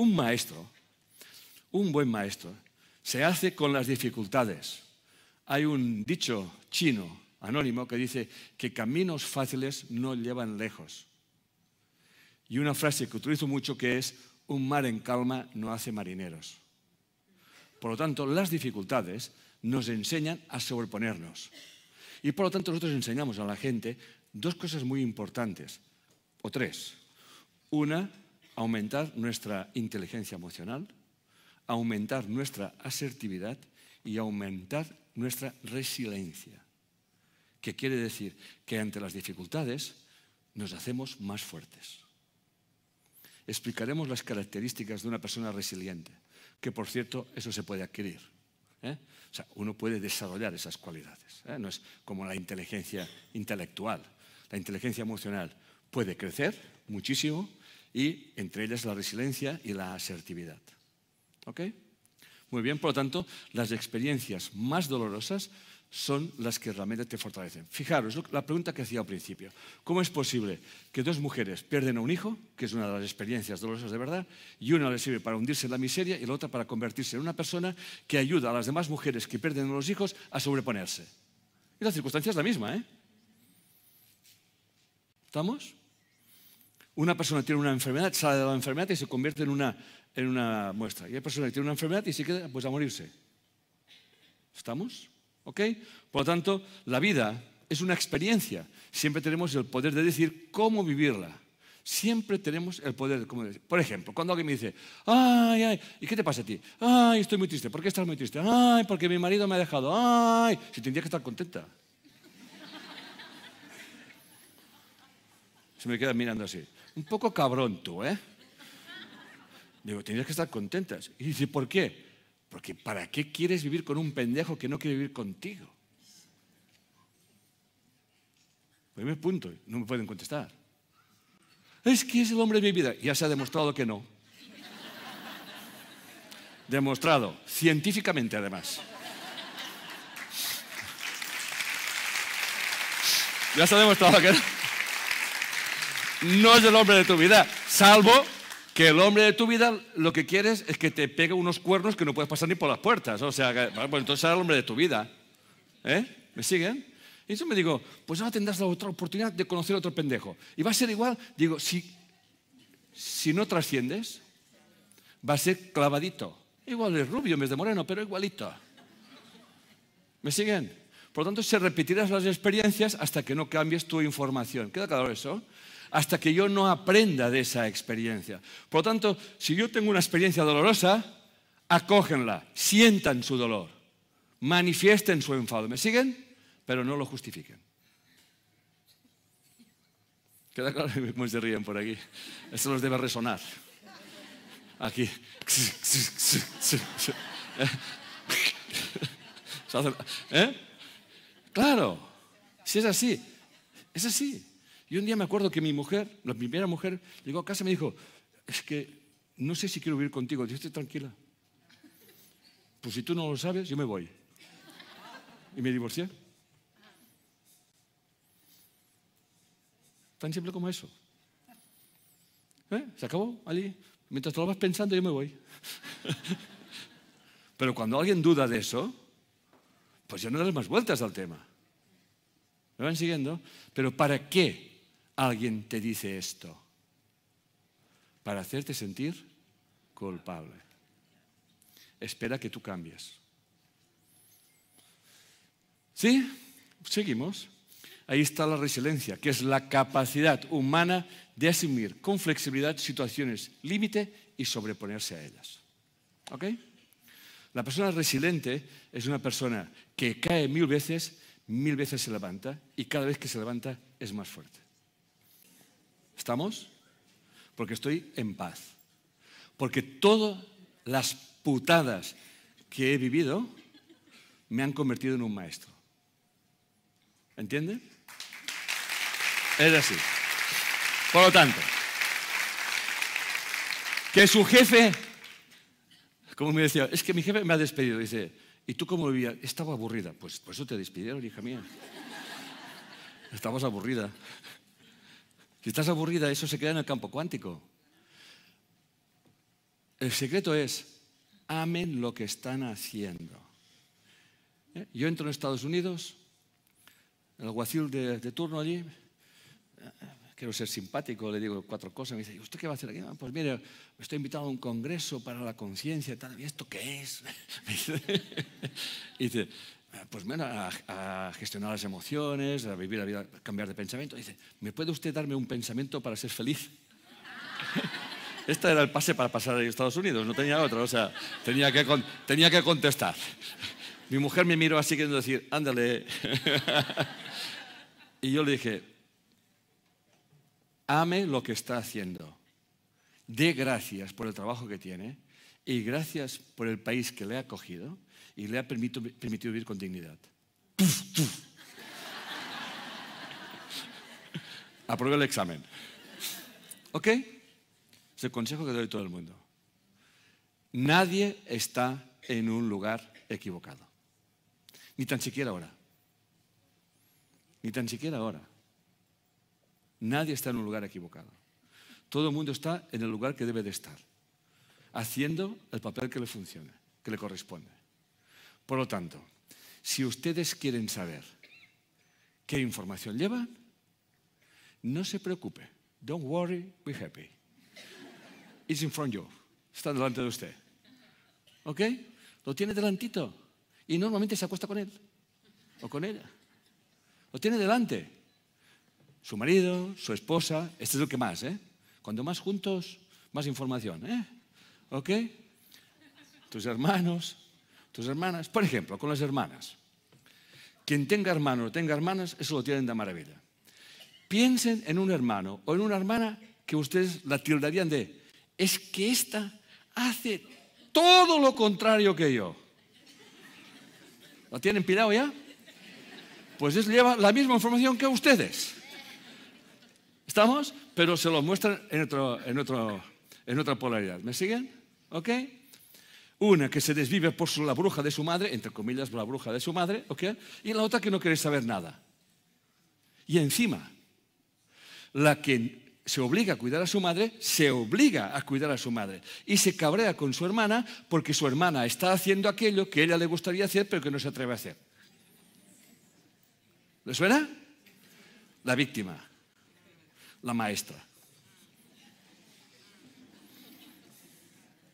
Un maestro, un buen maestro, se hace con las dificultades. Hay un dicho chino anónimo que dice que caminos fáciles no llevan lejos. Y una frase que utilizo mucho que es, un mar en calma no hace marineros. Por lo tanto, las dificultades nos enseñan a sobreponernos. Y por lo tanto, nosotros enseñamos a la gente dos cosas muy importantes, o tres. Una, aumentar nuestra inteligencia emocional, aumentar nuestra asertividad y aumentar nuestra resiliencia que quiere decir que ante las dificultades nos hacemos más fuertes. Explicaremos las características de una persona resiliente, que por cierto eso se puede adquirir. ¿eh? O sea, uno puede desarrollar esas cualidades. ¿eh? No es como la inteligencia intelectual. La inteligencia emocional puede crecer muchísimo y entre ellas la resiliencia y la asertividad. ¿Ok? Muy bien, por lo tanto, las experiencias más dolorosas son las que realmente te fortalecen. Fijaros, la pregunta que hacía al principio. ¿Cómo es posible que dos mujeres pierden a un hijo, que es una de las experiencias dolorosas de verdad, y una le sirve para hundirse en la miseria y la otra para convertirse en una persona que ayuda a las demás mujeres que pierden a los hijos a sobreponerse? Y la circunstancia es la misma, ¿eh? ¿Estamos? Una persona tiene una enfermedad, sale de la enfermedad y se convierte en una, en una muestra. Y hay personas que tienen una enfermedad y se queda pues, a morirse. ¿Estamos? ¿Ok? Por lo tanto, la vida es una experiencia. Siempre tenemos el poder de decir cómo vivirla. Siempre tenemos el poder de. Por ejemplo, cuando alguien me dice, ay, ay, ¿y qué te pasa a ti? Ay, estoy muy triste. ¿Por qué estás muy triste? Ay, porque mi marido me ha dejado. Ay, si tendría que estar contenta. Se me queda mirando así. Un poco cabrón tú, ¿eh? Digo, tendrías que estar contenta. Y dice, ¿por qué? Porque ¿para qué quieres vivir con un pendejo que no quiere vivir contigo? Primer punto, no me pueden contestar. Es que es el hombre de mi vida. Ya se ha demostrado que no. Demostrado, científicamente además. Ya se ha demostrado que no. No es el hombre de tu vida, salvo que el hombre de tu vida lo que quieres es que te pegue unos cuernos que no puedes pasar ni por las puertas. O sea, bueno, entonces será el hombre de tu vida. ¿Eh? ¿Me siguen? Y eso me digo, pues ahora tendrás la otra oportunidad de conocer a otro pendejo. Y va a ser igual, digo, si, si no trasciendes, va a ser clavadito. Igual es rubio en vez de moreno, pero igualito. ¿Me siguen? Por lo tanto, se repetirán las experiencias hasta que no cambies tu información. ¿Queda claro eso? Hasta que yo no aprenda de esa experiencia. Por lo tanto, si yo tengo una experiencia dolorosa, acógenla, sientan su dolor, manifiesten su enfado. ¿Me siguen? Pero no lo justifiquen. Queda claro cómo se ríen por aquí. Esto los debe resonar. Aquí. ¿Eh? Claro, si es así, es así. Y un día me acuerdo que mi mujer, la primera mujer, llegó a casa y me dijo, es que no sé si quiero vivir contigo. Yo estoy tranquila. Pues si tú no lo sabes, yo me voy. Y me divorcié. Tan simple como eso. ¿Eh? Se acabó allí. Mientras te lo vas pensando, yo me voy. Pero cuando alguien duda de eso, pues ya no das más vueltas al tema. ¿Me van siguiendo? Pero ¿para qué alguien te dice esto? Para hacerte sentir culpable. Espera que tú cambies. ¿Sí? Seguimos. Ahí está la resiliencia, que es la capacidad humana de asumir con flexibilidad situaciones límite y sobreponerse a ellas. ¿Ok? La persona resiliente es una persona que cae mil veces, mil veces se levanta y cada vez que se levanta es más fuerte. ¿Estamos? Porque estoy en paz. Porque todas las putadas que he vivido me han convertido en un maestro. ¿Entiende? Es así. Por lo tanto, que su jefe, como me decía, es que mi jefe me ha despedido. Dice, ¿y tú cómo vivías? Estaba aburrida. Pues por eso te despidieron, hija mía. Estabas aburrida. Si estás aburrida, eso se queda en el campo cuántico. El secreto es, amen lo que están haciendo. ¿Eh? Yo entro en Estados Unidos, el alguacil de, turno allí, quiero ser simpático, le digo cuatro cosas, me dice, ¿usted qué va a hacer aquí? Ah, pues mire, estoy invitado a un congreso para la conciencia y tal, ¿y esto qué es? y dice, pues bueno, a, gestionar las emociones, a vivir la vida, a cambiar de pensamiento. Dice, ¿me puede usted darme un pensamiento para ser feliz? Este era el pase para pasar a Estados Unidos, no tenía otro, o sea, tenía que, tenía que contestar. Mi mujer me miró así queriendo decir, ándale. y yo le dije, ame lo que está haciendo, dé gracias por el trabajo que tiene y gracias por el país que le ha acogido y le ha permitido, vivir con dignidad. Apruebe el examen. ¿Ok? Es el consejo que doy a todo el mundo. Nadie está en un lugar equivocado. Ni tan siquiera ahora. Ni tan siquiera ahora. Nadie está en un lugar equivocado. Todo el mundo está en el lugar que debe de estar, haciendo el papel que le funciona, que le corresponde. Por lo tanto, si ustedes quieren saber qué información llevan, no se preocupe. Don't worry, be happy. It's in front of you. Está delante de usted. ¿Ok? Lo tiene delantito. Y normalmente se acuesta con él. O con ella. Lo tiene delante. Su marido, su esposa, este es lo que más, ¿eh? Cuando más juntos, más información, ¿eh? ¿Ok? Tus hermanos, tus hermanas. Por ejemplo, con las hermanas. Quien tenga hermano o tenga hermanas, eso lo tienen de maravilla. Piensen en un hermano o en una hermana que ustedes la tildarían de, es que esta hace todo lo contrario que yo. ¿Lo tienen pirado ya? Pues es, lleva la misma información que ustedes. ¿Estamos? Pero se lo muestran en, otro, en, otro, en otra polaridad. ¿Me siguen? ¿Ok? Una que se desvive por la bruja de su madre, entre comillas, la bruja de su madre, ¿ok? Y la otra que no quiere saber nada. Y encima, la que se obliga a cuidar a su madre, se obliga a cuidar a su madre. Y se cabrea con su hermana porque su hermana está haciendo aquello que ella le gustaría hacer, pero que no se atreve a hacer. ¿Le suena? La víctima la maestra.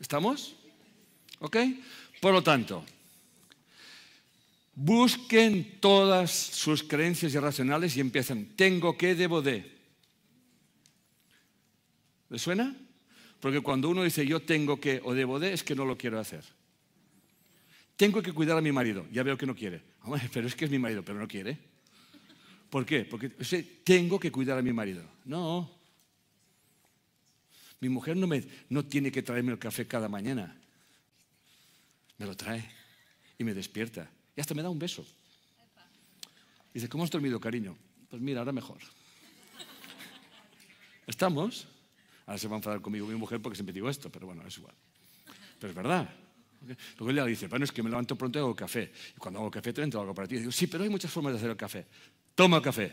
¿Estamos? ¿Ok? Por lo tanto, busquen todas sus creencias irracionales y empiezan, tengo que, debo de. ¿Le suena? Porque cuando uno dice yo tengo que o debo de, es que no lo quiero hacer. Tengo que cuidar a mi marido, ya veo que no quiere. pero es que es mi marido, pero no quiere. ¿Por qué? Porque tengo que cuidar a mi marido. No. Mi mujer no, me, no tiene que traerme el café cada mañana. Me lo trae y me despierta. Y hasta me da un beso. Dice, ¿cómo has dormido, cariño? Pues mira, ahora mejor. ¿Estamos? Ahora se va a enfadar conmigo mi mujer porque siempre digo esto, pero bueno, es igual. Pero es verdad. Luego ella dice, bueno, es que me levanto pronto y hago café. Y cuando hago café, te entro algo para ti. Y digo, sí, pero hay muchas formas de hacer el café. Toma café.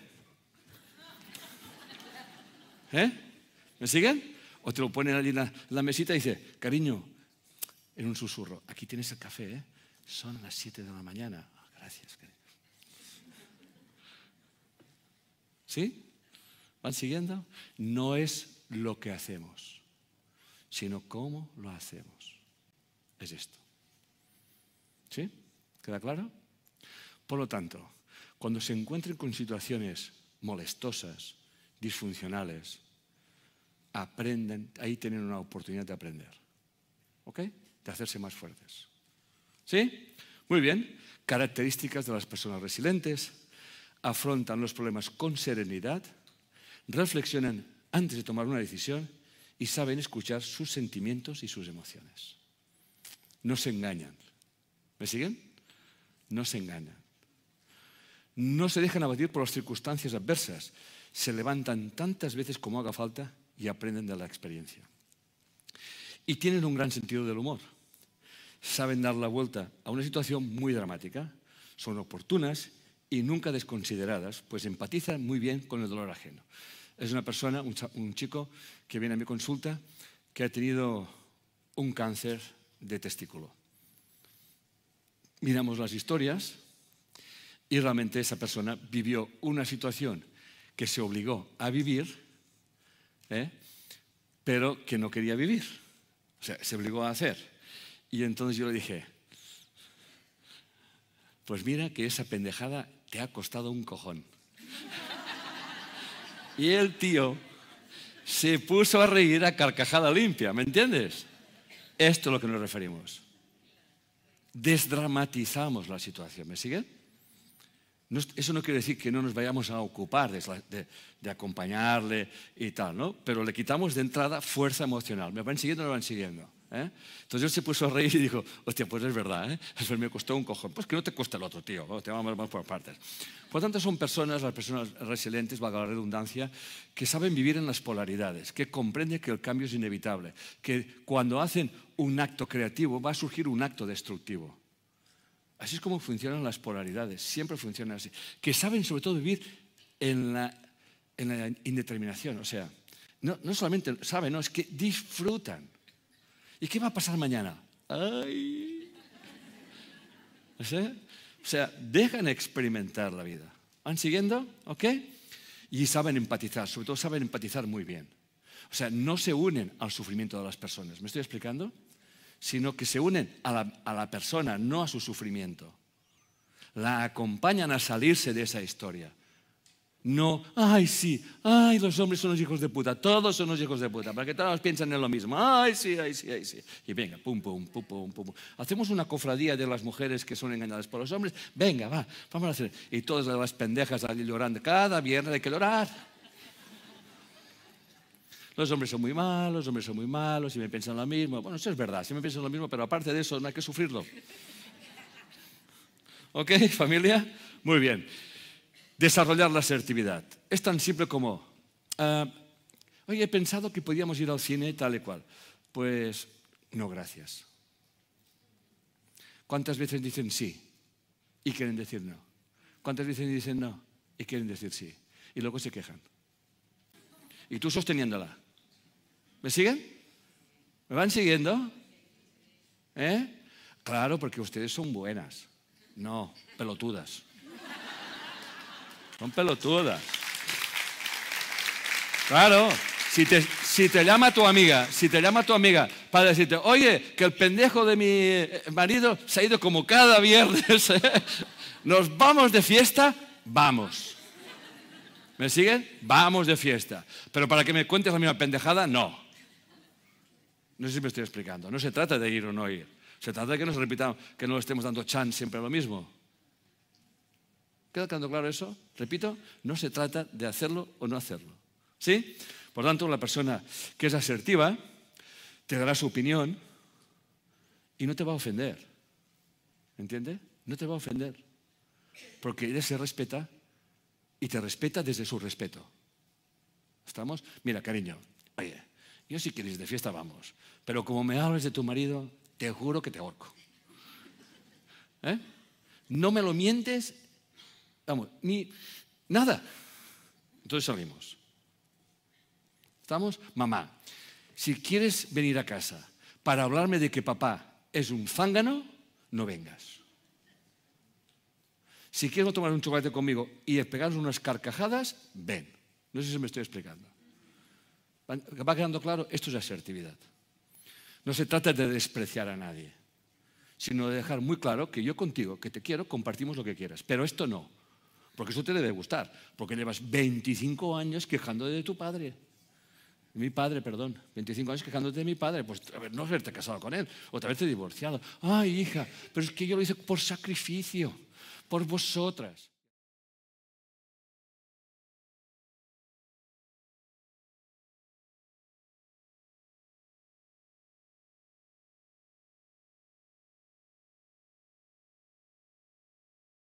¿Eh? ¿Me siguen? O te lo ponen allí en la, mesita y dice, cariño, en un susurro, aquí tienes el café, ¿eh? Son las 7 de la mañana. Ah, gracias. ¿Sí? ¿Van siguiendo? No es lo que hacemos, sino cómo lo hacemos es esto. ¿Sí? ¿Queda claro? Por lo tanto, cuando se encuentren con situaciones molestosas, disfuncionales, aprenden, ahí tienen una oportunidad de aprender. ¿Ok? De hacerse más fuertes. ¿Sí? Muy bien. Características de las personas resilientes. Afrontan los problemas con serenidad, reflexionan antes de tomar una decisión y saben escuchar sus sentimientos y sus emociones no se engañan. ¿Me siguen? No se engañan. No se dejan abatir por las circunstancias adversas. Se levantan tantas veces como haga falta y aprenden de la experiencia. Y tienen un gran sentido del humor. Saben dar la vuelta a una situación muy dramática. Son oportunas y nunca desconsideradas, pues empatizan muy bien con el dolor ajeno. Es una persona, un, chico que viene a mi consulta, que ha tenido un cáncer de testículo. Miramos las historias y realmente esa persona vivió una situación que se obligó a vivir, ¿eh? pero que no quería vivir. O sea, se obligó a hacer. Y entonces yo le dije, pues mira que esa pendejada te ha costado un cojón. Y el tío se puso a reír a carcajada limpia, ¿me entiendes? Esto es lo que nos referimos. Desdramatizamos la situación, ¿me siguen? eso no quiere decir que no nos vayamos a ocupar de, de, acompañarle y tal, ¿no? Pero le quitamos de entrada fuerza emocional. ¿Me van siguiendo o no me van siguiendo? ¿Eh? Entonces él se puso a reír y dijo, hostia, pues es verdad, ¿eh? Eso me costó un cojón. Pues que no te cuesta el otro, tío, te vamos más por partes. Por lo tanto, son personas, las personas resilientes, valga la redundancia, que saben vivir en las polaridades, que comprenden que el cambio es inevitable, que cuando hacen un acto creativo va a surgir un acto destructivo. Así es como funcionan las polaridades, siempre funcionan así. Que saben sobre todo vivir en la, indeterminación, o sea, no, no solamente saben, no, es que disfrutan. ¿Y qué va a pasar mañana? Ay. O sea, dejan experimentar la vida. ¿Van siguiendo? ¿Ok? Y saben empatizar, sobre todo saben empatizar muy bien. O sea, no se unen al sufrimiento de las personas. ¿Me estoy explicando? Sino que se unen a la, a la persona, no a su sufrimiento. La acompañan a salirse de esa historia. No, ay, sí, ay, los hombres son los hijos de puta, todos son los hijos de puta, para que todos piensen en lo mismo, ay, sí, ay, sí, ay, sí. Y venga, pum, pum, pum, pum, pum. Hacemos una cofradía de las mujeres que son engañadas por los hombres, venga, va, vamos a hacer. Y todas las pendejas allí llorando, cada viernes hay que llorar. Los hombres son muy malos, los hombres son muy malos, y me piensan lo mismo. Bueno, eso es verdad, sí me piensan lo mismo, pero aparte de eso no hay que sufrirlo. ¿Ok, familia? Muy bien desarrollar la asertividad. Es tan simple como, uh, oye, he pensado que podíamos ir al cine tal y cual. Pues no, gracias. ¿Cuántas veces dicen sí y quieren decir no? ¿Cuántas veces dicen no y quieren decir sí? Y luego se quejan. Y tú sosteniéndola. ¿Me siguen? ¿Me van siguiendo? ¿Eh? Claro, porque ustedes son buenas. No, pelotudas. Son pelotudas. Claro, si te, llama tu amiga, si te llama tu amiga para decirte, oye, que el pendejo de mi marido se ha ido como cada viernes, ¿eh? nos vamos de fiesta, vamos. ¿Me siguen? Vamos de fiesta. Pero para que me cuentes la misma pendejada, no. No sé si me estoy explicando. No se trata de ir o no ir. Se trata de que nos repitamos, que no estemos dando chance siempre lo mismo. ¿Queda quedando claro eso? Repito, no se trata de hacerlo o no hacerlo. ¿Sí? Por tanto, la persona que es asertiva te dará su opinión y no te va a ofender. ¿Entiende? No te va a ofender. Porque ella se respeta y te respeta desde su respeto. ¿Estamos? Mira, cariño, oye, yo si quieres de fiesta vamos, pero como me hables de tu marido, te juro que te ahorco. ¿Eh? No me lo mientes Vamos, ni nada. Entonces salimos. ¿Estamos? Mamá, si quieres venir a casa para hablarme de que papá es un zángano, no vengas. Si quieres tomar un chocolate conmigo y pegarnos unas carcajadas, ven. No sé si me estoy explicando. ¿Va quedando claro? Esto es asertividad. No se trata de despreciar a nadie, sino de dejar muy claro que yo contigo, que te quiero, compartimos lo que quieras. Pero esto no. Porque eso te debe gustar, porque llevas 25 años quejándote de tu padre. Mi padre, perdón, 25 años quejándote de mi padre, pues a ver, no haberte casado con él, o haberte divorciado. Ay, hija, pero es que yo lo hice por sacrificio, por vosotras.